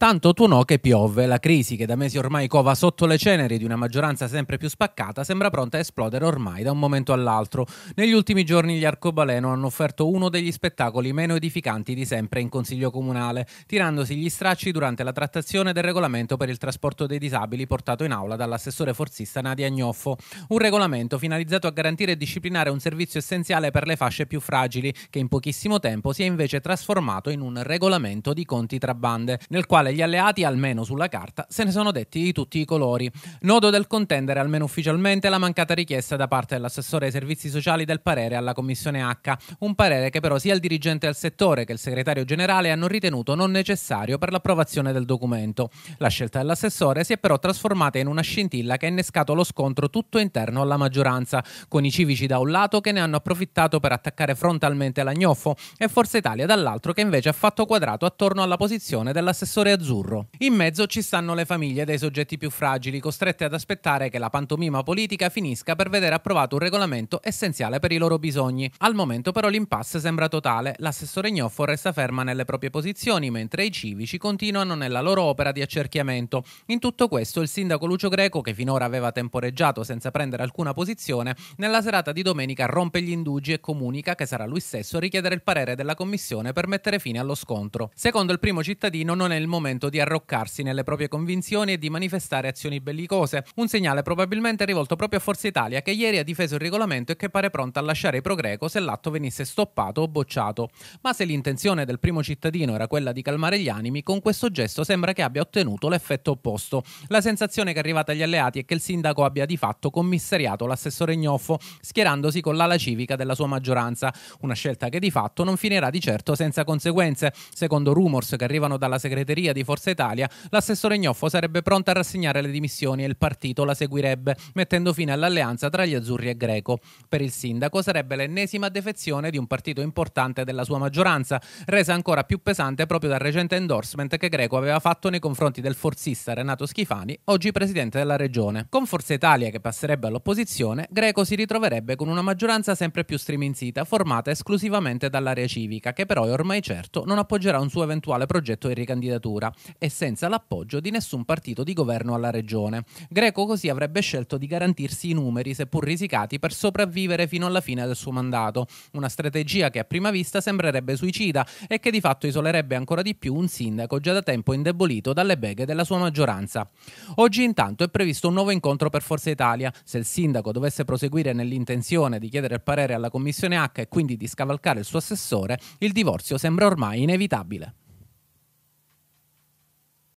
Tanto tuonò che piove, la crisi che da mesi ormai cova sotto le ceneri di una maggioranza sempre più spaccata sembra pronta a esplodere ormai da un momento all'altro. Negli ultimi giorni gli arcobaleno hanno offerto uno degli spettacoli meno edificanti di sempre in Consiglio Comunale, tirandosi gli stracci durante la trattazione del regolamento per il trasporto dei disabili portato in aula dall'assessore forzista Nadia Gnoffo. Un regolamento finalizzato a garantire e disciplinare un servizio essenziale per le fasce più fragili, che in pochissimo tempo si è invece trasformato in un regolamento di conti tra bande, nel quale gli alleati, almeno sulla carta, se ne sono detti di tutti i colori. Nodo del contendere, almeno ufficialmente, la mancata richiesta da parte dell'assessore ai servizi sociali del parere alla Commissione H, un parere che però sia il dirigente del settore che il segretario generale hanno ritenuto non necessario per l'approvazione del documento. La scelta dell'assessore si è però trasformata in una scintilla che ha innescato lo scontro tutto interno alla maggioranza, con i civici da un lato che ne hanno approfittato per attaccare frontalmente l'agnoffo e Forza Italia dall'altro che invece ha fatto quadrato attorno alla posizione dell'assessore azzurro. In mezzo ci stanno le famiglie dei soggetti più fragili, costrette ad aspettare che la pantomima politica finisca per vedere approvato un regolamento essenziale per i loro bisogni. Al momento però l'impasse sembra totale, l'assessore Gnoffo resta ferma nelle proprie posizioni, mentre i civici continuano nella loro opera di accerchiamento. In tutto questo il sindaco Lucio Greco, che finora aveva temporeggiato senza prendere alcuna posizione, nella serata di domenica rompe gli indugi e comunica che sarà lui stesso a richiedere il parere della commissione per mettere fine allo scontro. Secondo il primo cittadino non è il momento momento di arroccarsi nelle proprie convinzioni e di manifestare azioni bellicose, un segnale probabilmente rivolto proprio a Forza Italia che ieri ha difeso il regolamento e che pare pronta a lasciare i progreco se l'atto venisse stoppato o bocciato. Ma se l'intenzione del primo cittadino era quella di calmare gli animi, con questo gesto sembra che abbia ottenuto l'effetto opposto. La sensazione che è arrivata agli alleati è che il sindaco abbia di fatto commissariato l'assessore Gnoffo, schierandosi con l'ala civica della sua maggioranza, una scelta che di fatto non finirà di certo senza conseguenze. Secondo rumors che arrivano dalla segreteria di di Forza Italia, l'assessore Gnoffo sarebbe pronto a rassegnare le dimissioni e il partito la seguirebbe, mettendo fine all'alleanza tra gli azzurri e Greco. Per il sindaco sarebbe l'ennesima defezione di un partito importante della sua maggioranza, resa ancora più pesante proprio dal recente endorsement che Greco aveva fatto nei confronti del forzista Renato Schifani, oggi presidente della regione. Con Forza Italia che passerebbe all'opposizione, Greco si ritroverebbe con una maggioranza sempre più striminzita, formata esclusivamente dall'area civica, che però è ormai certo non appoggerà un suo eventuale progetto di ricandidatura e senza l'appoggio di nessun partito di governo alla regione. Greco così avrebbe scelto di garantirsi i numeri, seppur risicati, per sopravvivere fino alla fine del suo mandato, una strategia che a prima vista sembrerebbe suicida e che di fatto isolerebbe ancora di più un sindaco già da tempo indebolito dalle beghe della sua maggioranza. Oggi intanto è previsto un nuovo incontro per Forza Italia. Se il sindaco dovesse proseguire nell'intenzione di chiedere il parere alla Commissione H e quindi di scavalcare il suo assessore, il divorzio sembra ormai inevitabile.